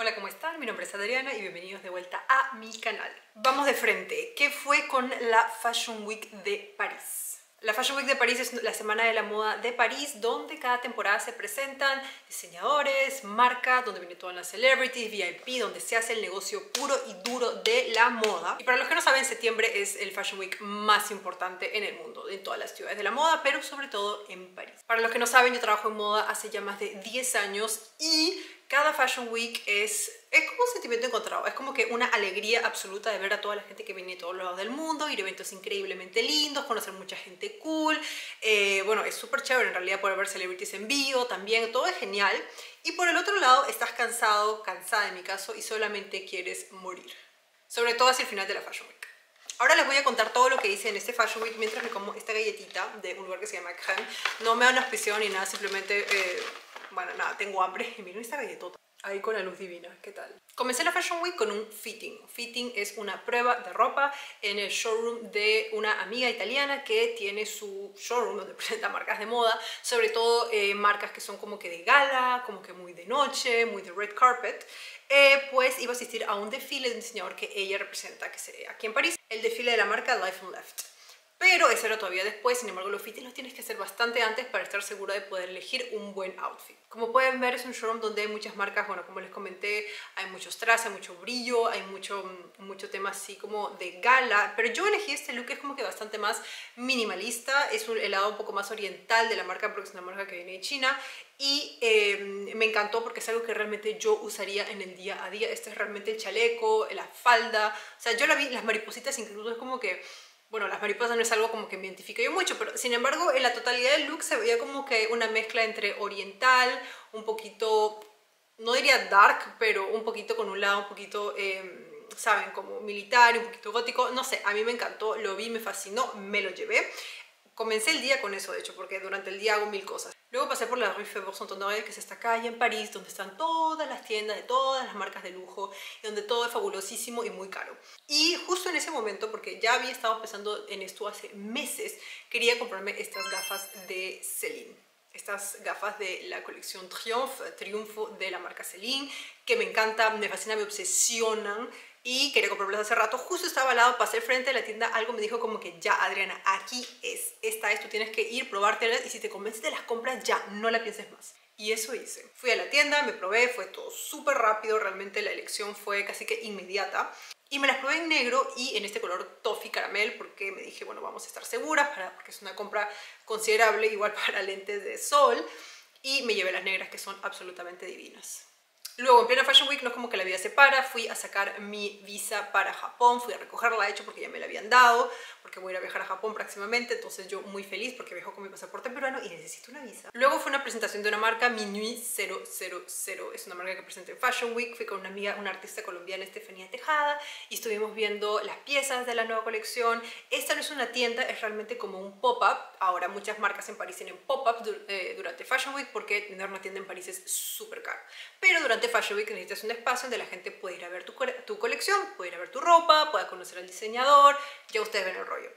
Hola, ¿cómo están? Mi nombre es Adriana y bienvenidos de vuelta a mi canal. Vamos de frente. ¿Qué fue con la Fashion Week de París? La Fashion Week de París es la semana de la moda de París, donde cada temporada se presentan diseñadores, marcas, donde vienen todas las celebrities, VIP, donde se hace el negocio puro y duro de la moda. Y para los que no saben, septiembre es el Fashion Week más importante en el mundo, en todas las ciudades de la moda, pero sobre todo en París. Para los que no saben, yo trabajo en moda hace ya más de 10 años y cada Fashion Week es, es como un sentimiento encontrado, es como que una alegría absoluta de ver a toda la gente que viene de todos lados del mundo, ir a eventos increíblemente lindos, conocer mucha gente cool, eh, bueno, es súper chévere en realidad poder ver celebrities en vivo también, todo es genial. Y por el otro lado, estás cansado, cansada en mi caso, y solamente quieres morir. Sobre todo hacia el final de la Fashion Week. Ahora les voy a contar todo lo que hice en este Fashion Week mientras me como esta galletita de un lugar que se llama Crème. No me da una auspicio ni nada, simplemente... Eh, bueno, nada, tengo hambre y miren esta galletota. Ahí con la luz divina, ¿qué tal? Comencé la Fashion Week con un fitting. Fitting es una prueba de ropa en el showroom de una amiga italiana que tiene su showroom donde presenta marcas de moda, sobre todo eh, marcas que son como que de gala, como que muy de noche, muy de red carpet. Eh, pues iba a asistir a un desfile de un diseñador que ella representa, que se aquí en París, el desfile de la marca Life and Left pero eso era todavía después, sin embargo los fittings los tienes que hacer bastante antes para estar segura de poder elegir un buen outfit. Como pueden ver es un showroom donde hay muchas marcas, bueno como les comenté, hay muchos trajes, mucho brillo, hay mucho, mucho tema así como de gala, pero yo elegí este look que es como que bastante más minimalista, es un helado un poco más oriental de la marca porque es una marca que viene de China y em, me encantó porque es algo que realmente yo usaría en el día a día, este es realmente el chaleco, la falda, o sea yo la vi, las maripositas incluso es como que bueno, las mariposas no es algo como que me identifique yo mucho, pero sin embargo en la totalidad del look se veía como que una mezcla entre oriental, un poquito, no diría dark, pero un poquito con un lado un poquito, em, saben, como militar, un poquito gótico, no sé, a mí me encantó, lo vi, me fascinó, me lo llevé. Comencé el día con eso, de hecho, porque durante el día hago mil cosas. Luego pasé por la Rue Faubourg Saint-Honoré, que es esta calle en París, donde están todas las tiendas de todas las marcas de lujo, donde todo es fabulosísimo y muy caro. Y justo en ese momento, porque ya había estado pensando en esto hace meses, quería comprarme estas gafas de Celine estas gafas de la colección Triumph, Triunfo de la marca Celine, que me encanta, me fascina, me obsesionan y quería comprarlas hace rato. Justo estaba al lado, pasé frente a la tienda, algo me dijo como que ya, Adriana, aquí es, esta es, tú tienes que ir, probártelas y si te convences de las compras, ya, no la pienses más. Y eso hice. Fui a la tienda, me probé, fue todo súper rápido, realmente la elección fue casi que inmediata. Y me las probé en negro y en este color toffee caramel porque me dije, bueno, vamos a estar seguras para, porque es una compra considerable, igual para lentes de sol. Y me llevé las negras que son absolutamente divinas. Luego, en plena Fashion Week, no es como que la vida se para, fui a sacar mi visa para Japón, fui a recogerla, de hecho, porque ya me la habían dado, porque voy a ir a viajar a Japón próximamente, entonces yo muy feliz porque viajo con mi pasaporte peruano y necesito una visa. Luego fue una presentación de una marca, Minuit 000, es una marca que presenté en Fashion Week, fui con una amiga, una artista colombiana, Estefanía Tejada, y estuvimos viendo las piezas de la nueva colección. Esta no es una tienda, es realmente como un pop-up, ahora muchas marcas en París tienen pop-up eh, durante Fashion Week porque tener una tienda en París es súper caro, pero durante Fashion Week necesitas un espacio donde la gente puede ir a ver tu, tu colección, puede ir a ver tu ropa, pueda conocer al diseñador, ya ustedes ven el rollo.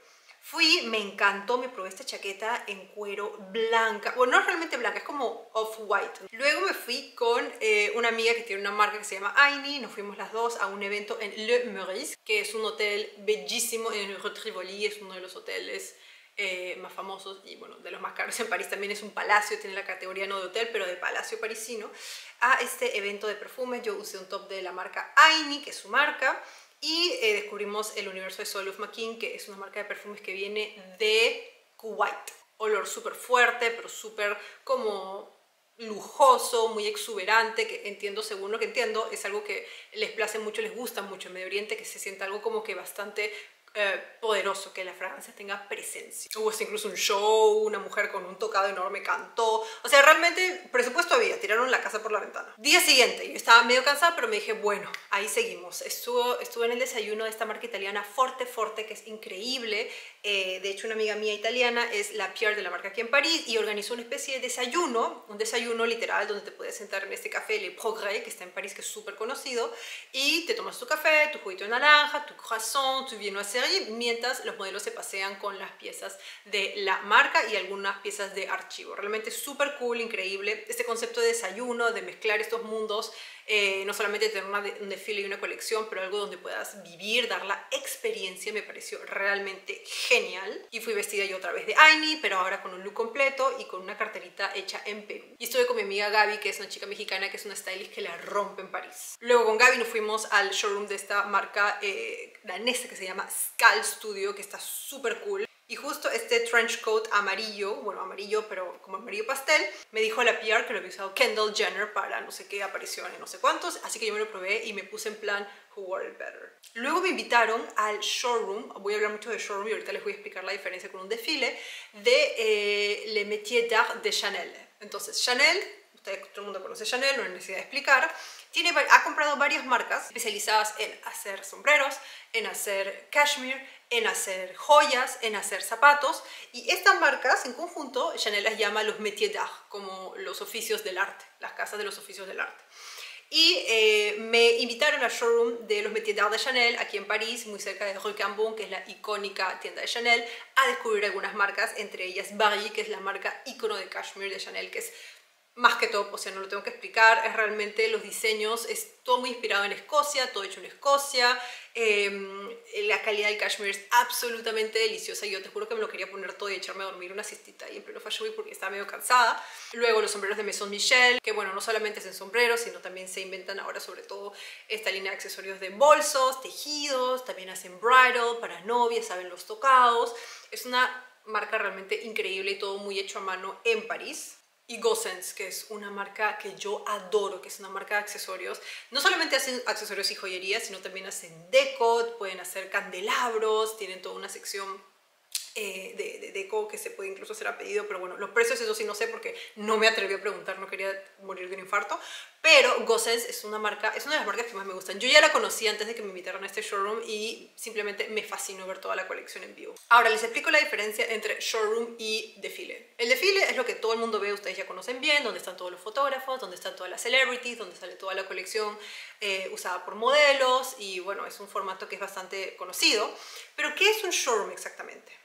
Fui, me encantó, me probé esta chaqueta en cuero blanca, bueno, no es realmente blanca, es como off-white. Luego me fui con eh, una amiga que tiene una marca que se llama Aini, nos fuimos las dos a un evento en Le Meurice, que es un hotel bellísimo en Rue Rivoli, es uno de los hoteles eh, más famosos y bueno, de los más caros en París también es un palacio, tiene la categoría no de hotel, pero de palacio parisino. A este evento de perfumes yo usé un top de la marca Aini, que es su marca, y eh, descubrimos el universo de Soul of que es una marca de perfumes que viene de Kuwait. Olor súper fuerte, pero súper como lujoso, muy exuberante, que entiendo, según lo que entiendo, es algo que les place mucho, les gusta mucho en Medio Oriente, que se sienta algo como que bastante eh, poderoso, que la fragancia tenga presencia. Hubo incluso un show, una mujer con un tocado enorme cantó, o sea, realmente presupuesto había, tiraron la casa por la ventana. Día siguiente, yo estaba medio cansada, pero me dije, bueno, ahí seguimos. Estuvo, estuve en el desayuno de esta marca italiana Forte Forte, que es increíble. Eh, de hecho, una amiga mía italiana es la Pierre de la marca aquí en París y organizó una especie de desayuno, un desayuno literal donde te puedes sentar en este café Le Progrès, que está en París, que es súper conocido, y te tomas tu café, tu juguito de naranja, tu croissant, tu a mientras los modelos se pasean con las piezas de la marca y algunas piezas de archivo. Realmente súper cool, increíble. Este concepto de desayuno, de mezclar estos mundos eh, no solamente tener un desfile y una colección, pero algo donde puedas vivir, dar la experiencia, me pareció realmente genial. Y fui vestida yo otra vez de Aini, pero ahora con un look completo y con una carterita hecha en Perú. Y estuve con mi amiga Gaby, que es una chica mexicana, que es una stylist que la rompe en París. Luego con Gaby nos fuimos al showroom de esta marca eh, danesa que se llama Skal Studio, que está súper cool. Y justo este trench coat amarillo, bueno, amarillo, pero como amarillo pastel, me dijo la PR que lo había usado Kendall Jenner para no sé qué aparición y no sé cuántos, así que yo me lo probé y me puse en plan Who Wore It Better. Luego me invitaron al showroom, voy a hablar mucho de showroom y ahorita les voy a explicar la diferencia con un desfile, de eh, Le Métier d'Art de Chanel. Entonces, Chanel, ustedes, todo el mundo conoce Chanel, no hay necesidad de explicar, tiene, ha comprado varias marcas especializadas en hacer sombreros, en hacer cashmere, en hacer joyas, en hacer zapatos y estas marcas en conjunto Chanel las llama los métiers d'art, como los oficios del arte, las casas de los oficios del arte. Y eh, me invitaron al showroom de los métiers d'art de Chanel aquí en París, muy cerca de Rue Cambon, que es la icónica tienda de Chanel, a descubrir algunas marcas, entre ellas Barry, que es la marca icono de cashmere de Chanel, que es más que todo, o sea, no lo tengo que explicar, es realmente los diseños, es todo muy inspirado en Escocia, todo hecho en Escocia, em, la calidad del cashmere es absolutamente deliciosa, yo te juro que me lo quería poner todo y echarme a dormir una siestita ahí en pleno Fashion Week porque estaba medio cansada. Luego los sombreros de Maison Michel, que bueno, no solamente hacen sombreros, sino también se inventan ahora sobre todo esta línea de accesorios de bolsos, tejidos, también hacen bridal para novias, saben los tocados, es una marca realmente increíble y todo muy hecho a mano en París y Gossens, que es una marca que yo adoro, que es una marca de accesorios. No solamente hacen accesorios y joyería, sino también hacen deco, pueden hacer candelabros, tienen toda una sección eh, de, de, deco que se puede incluso hacer a pedido, pero bueno, los precios eso sí no sé porque no me atreví a preguntar, no quería morir de un infarto, pero Gossens es una marca, es una de las marcas que más me gustan. Yo ya la conocí antes de que me invitaran a este showroom y simplemente me fascinó ver toda la colección en vivo. Ahora les explico la diferencia entre showroom y desfile. El desfile es lo que todo el mundo ve, ustedes ya conocen bien, donde están todos los fotógrafos, donde están todas las celebrities, donde sale toda la colección eh, usada por modelos y bueno, es un formato que es bastante conocido. Pero ¿qué es un showroom exactamente?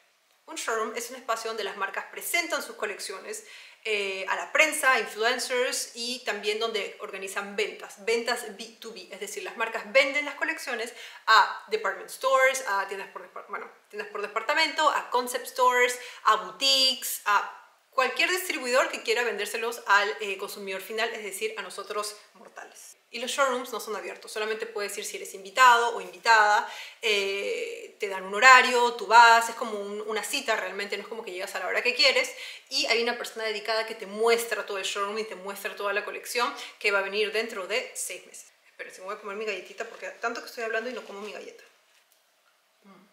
Un showroom es un espacio donde las marcas presentan sus colecciones eh, a la prensa, influencers y también donde organizan ventas, ventas B2B, es decir, las marcas venden las colecciones a department stores, a tiendas por, bueno, tiendas por departamento, a concept stores, a boutiques, a cualquier distribuidor que quiera vendérselos al eh, consumidor final, es decir, a nosotros mortales. Y los showrooms no son abiertos, solamente puedes ir si eres invitado o invitada, eh, te dan un horario, tú vas, es como una cita realmente, no es como que llegas a la hora que quieres y hay una persona dedicada que te muestra todo el showroom y te muestra toda la colección que va a venir dentro de seis meses. Pero si me voy a comer mi galletita porque tanto que estoy hablando y no como mi galleta. Mm.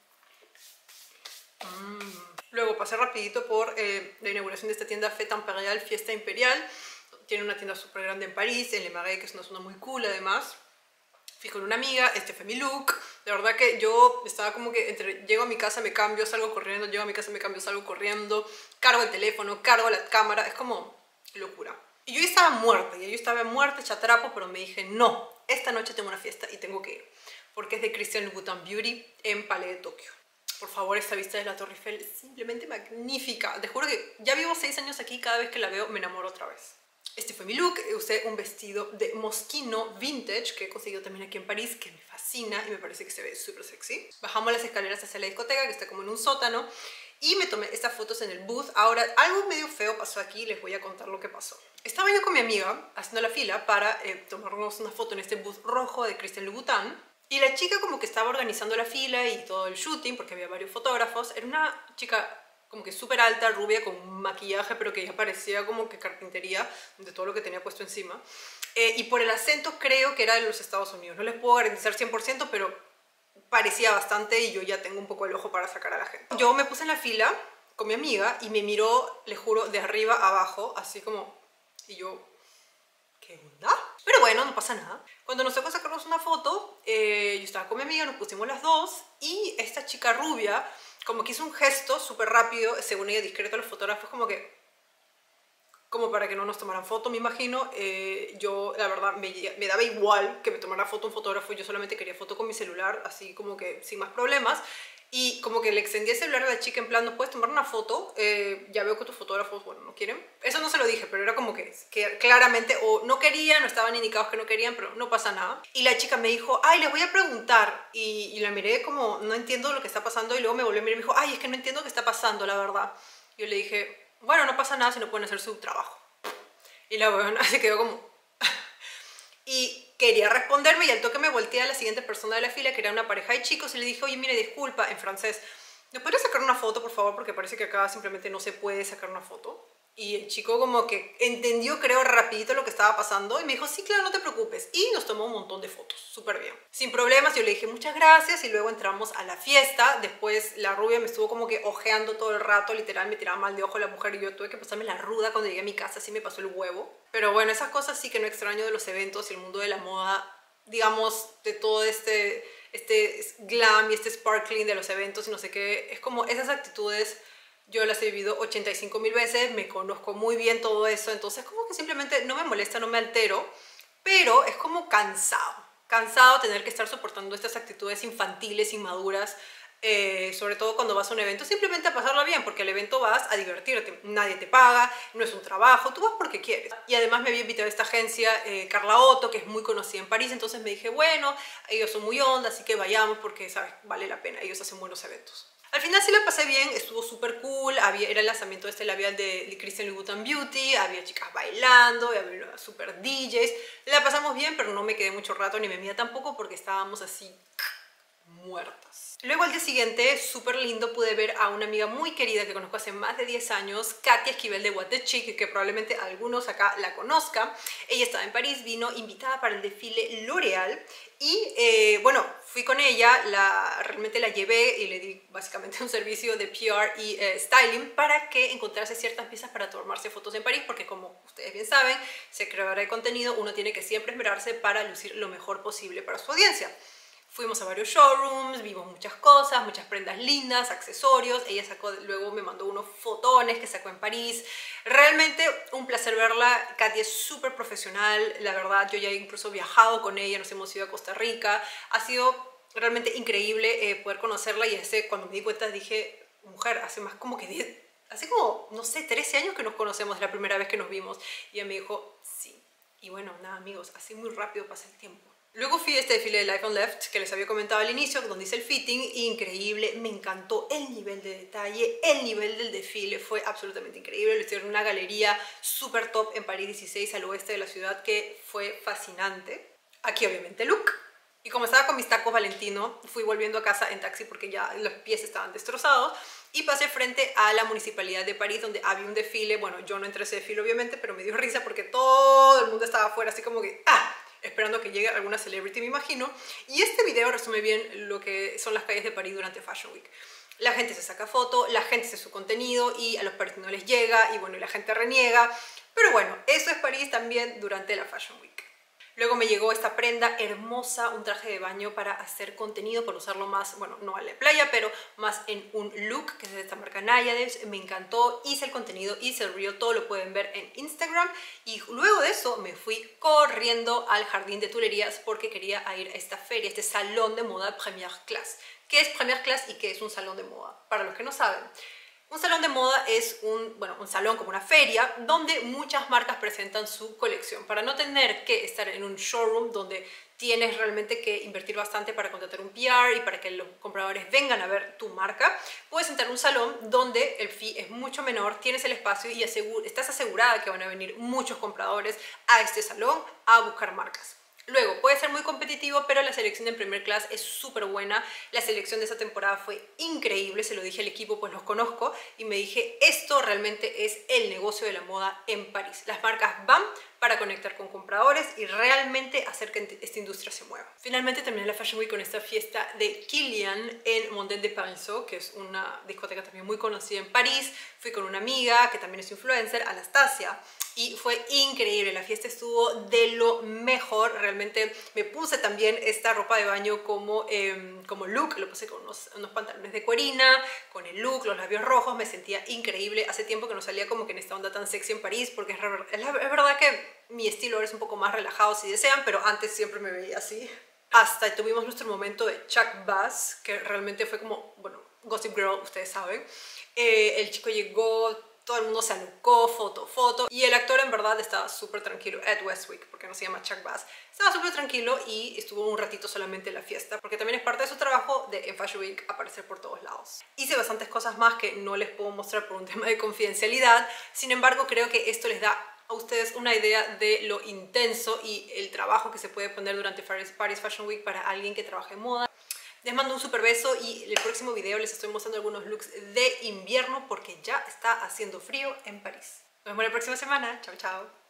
Mm. Luego pasé rapidito por eh, la inauguración de esta tienda Feta Imperial, Fiesta Imperial. Tiene una tienda súper grande en París, en Le Marais, que es una zona muy cool además. Fui con una amiga, este fue mi look. De verdad que yo estaba como que entre llego a mi casa, me cambio, salgo corriendo, llego a mi casa, me cambio, salgo corriendo, cargo el teléfono, cargo la cámara, es como locura. Y yo estaba muerta, y yo estaba muerta, chatrapo, pero me dije, no, esta noche tengo una fiesta y tengo que ir, porque es de Christian Louboutin Beauty en Palais de Tokio. Por favor, esta vista de la Torre Eiffel es simplemente magnífica. Te juro que ya vivo seis años aquí, cada vez que la veo me enamoro otra vez. Este fue mi look, usé un vestido de mosquino vintage que he conseguido también aquí en París, que me fascina y me parece que se ve súper sexy. Bajamos las escaleras hacia la discoteca, que está como en un sótano, y me tomé estas fotos en el booth. Ahora, algo medio feo pasó aquí, les voy a contar lo que pasó. Estaba yo con mi amiga haciendo la fila para eh, tomarnos una foto en este booth rojo de Christian Louboutin, y la chica como que estaba organizando la fila y todo el shooting, porque había varios fotógrafos. Era una chica como que súper alta, rubia, con maquillaje, pero que ya parecía como que carpintería de todo lo que tenía puesto encima. Eh, y por el acento creo que era de los Estados Unidos. No les puedo garantizar 100%, pero parecía bastante y yo ya tengo un poco el ojo para sacar a la gente. Yo me puse en la fila con mi amiga y me miró, le juro, de arriba a abajo, así como... Y yo, ¿qué onda? Pero bueno, no pasa nada. Cuando nos tocó sacarnos una foto, eh, yo estaba con mi amiga, nos pusimos las dos y esta chica rubia como que hizo un gesto súper rápido, según ella discreto a los fotógrafos, como que como para que no nos tomaran foto, me imagino. Eh, yo, la verdad, me, me, daba igual que me tomara foto un fotógrafo, yo solamente quería foto con mi celular, así como que sin más problemas. Y como que le extendí el celular a la chica en plan, ¿no puedes tomar una foto? Eh, ya veo que tus fotógrafos, bueno, no quieren. Eso no se lo dije, pero era como que, que claramente o no querían o estaban indicados que no querían, pero no pasa nada. Y la chica me dijo, ay, les voy a preguntar. Y, y la miré como, no entiendo lo que está pasando. Y luego me volvió a mirar y me dijo, ay, es que no entiendo qué está pasando, la verdad. Yo le dije, bueno, no pasa nada si no pueden hacer su trabajo. Y la buena se quedó como... y quería responderme y al toque me volteé a la siguiente persona de la fila, que era una pareja de chicos, y le dije, oye, mire, disculpa, en francés, ¿me podrías sacar una foto, por favor? Porque parece que acá simplemente no se puede sacar una foto. Y el chico como que entendió, creo, rapidito lo que estaba pasando y me dijo, sí, claro, no te preocupes. Y nos tomó un montón de fotos, súper bien. Sin problemas, yo le dije muchas gracias y luego entramos a la fiesta. Después la rubia me estuvo como que ojeando todo el rato, literal, me tiraba mal de ojo la mujer y yo tuve que pasarme la ruda cuando llegué a mi casa, así me pasó el huevo. Pero bueno, esas cosas sí que no extraño de los eventos y el mundo de la moda, digamos, de todo este, este glam y este sparkling de los eventos y no sé qué. Es como esas actitudes yo las he vivido 85 mil veces, me conozco muy bien todo eso, entonces como que simplemente no me molesta, no me altero, pero es como cansado, cansado tener que estar soportando estas actitudes infantiles, inmaduras, eh, sobre todo cuando vas a un evento, simplemente a pasarla bien, porque al evento vas a divertirte, nadie te paga, no es un trabajo, tú vas porque quieres. Y además me había invitado a esta agencia, eh, Carla Otto, que es muy conocida en París, entonces me dije, bueno, ellos son muy onda, así que vayamos porque, ¿sabes? Vale la pena, ellos hacen buenos eventos. Al final sí la pasé bien, estuvo súper cool, había, era el lanzamiento de este labial de, Christian Louboutin Beauty, había chicas bailando, había super DJs, la pasamos bien, pero no me quedé mucho rato ni me mía tampoco porque estábamos así muertas. Luego al día siguiente, súper lindo, pude ver a una amiga muy querida que conozco hace más de 10 años, Katia Esquivel de What the Chic, que probablemente algunos acá la conozcan. Ella estaba en París, vino invitada para el desfile L'Oreal y eh, bueno, fui con ella, la, realmente la llevé y le di básicamente un servicio de PR y eh, styling para que encontrase ciertas piezas para tomarse fotos en París, porque como ustedes bien saben, se creadora de contenido, uno tiene que siempre esperarse para lucir lo mejor posible para su audiencia. Fuimos a varios showrooms, vimos muchas cosas, muchas prendas lindas, accesorios. Ella sacó, luego me mandó unos fotones que sacó en París. Realmente un placer verla. Katy es súper profesional, la verdad. Yo ya he incluso viajado con ella, nos hemos ido a Costa Rica. Ha sido realmente increíble eh, poder conocerla y ese, cuando me di cuenta dije, mujer, hace más como que 10, hace como, no sé, 13 años que nos conocemos, la primera vez que nos vimos. Y ella me dijo, sí. Y bueno, nada amigos, así muy rápido pasa el tiempo. Luego fui a este desfile de Life on Left que les había comentado al inicio, donde hice el fitting, increíble, me encantó el nivel de detalle, el nivel del desfile fue absolutamente increíble, lo hicieron en una galería súper top en París 16 al oeste de la ciudad que fue fascinante. Aquí obviamente look. Y como estaba con mis tacos Valentino, fui volviendo a casa en taxi porque ya los pies estaban destrozados y pasé frente a la Municipalidad de París donde había un desfile, bueno, yo no entré a ese desfile obviamente, pero me dio risa porque todo el mundo estaba afuera así como que, ¡ah! Esperando que llegue alguna celebrity, me imagino. Y este video resume bien lo que son las calles de París durante Fashion Week. La gente se saca foto, la gente hace su contenido y a los parisinos les llega y bueno, y la gente reniega. Pero bueno, eso es París también durante la Fashion Week. Luego me llegó esta prenda hermosa, un traje de baño para hacer contenido, para usarlo más, bueno, no a la playa, pero más en un look, que es de esta marca Nayades. Me encantó, hice el contenido, hice el reel, todo lo pueden ver en Instagram. Y luego de eso me fui corriendo al jardín de Tulerías porque quería ir a esta feria, este salón de moda Premier Class. ¿Qué es Premier Class y qué es un salón de moda? Para los que no saben. Un salón de moda es un, bueno, un salón como una feria donde muchas marcas presentan su colección. Para no tener que estar en un showroom donde tienes realmente que invertir bastante para contratar un PR y para que los compradores vengan a ver tu marca, puedes entrar en un salón donde el fee es mucho menor, tienes el espacio y estás asegurada que van a venir muchos compradores a este salón a buscar marcas. Luego, puede ser muy competitivo, pero la selección de Premier Class es súper buena. La selección de esa temporada fue increíble, se lo dije al equipo, pues los conozco, y me dije, esto realmente es el negocio de la moda en París. Las marcas van para conectar con compradores y realmente hacer que esta industria se mueva. Finalmente terminé la Fashion Week con esta fiesta de Kilian en Mondaine de Parisot, que es una discoteca también muy conocida en París. Fui con una amiga que también es influencer, Anastasia, y fue increíble, la fiesta estuvo de lo mejor, realmente me puse también esta ropa de baño como, eh, como look, lo puse con unos, unos, pantalones de cuerina, con el look, los labios rojos, me sentía increíble, hace tiempo que no salía como que en esta onda tan sexy en París, porque es, es, es verdad que mi estilo ahora es un poco más relajado si desean, pero antes siempre me veía así. Hasta tuvimos nuestro momento de Chuck Bass, que realmente fue como, bueno, Gossip Girl, ustedes saben. Eh, el chico llegó, todo el mundo se alucó, foto, foto. Y el actor en verdad estaba súper tranquilo, Ed Westwick, porque no se llama Chuck Bass. Estaba súper tranquilo y estuvo un ratito solamente en la fiesta, porque también es parte de su trabajo de en Fashion Week aparecer por todos lados. Hice bastantes cosas más que no les puedo mostrar por un tema de confidencialidad, sin embargo creo que esto les da a ustedes una idea de lo intenso y el trabajo que se puede poner durante Paris Fashion Week para alguien que trabaja en moda. Les mando un super beso y en el próximo video les estoy mostrando algunos looks de invierno porque ya está haciendo frío en París. Nos vemos la próxima semana. Chao, chao.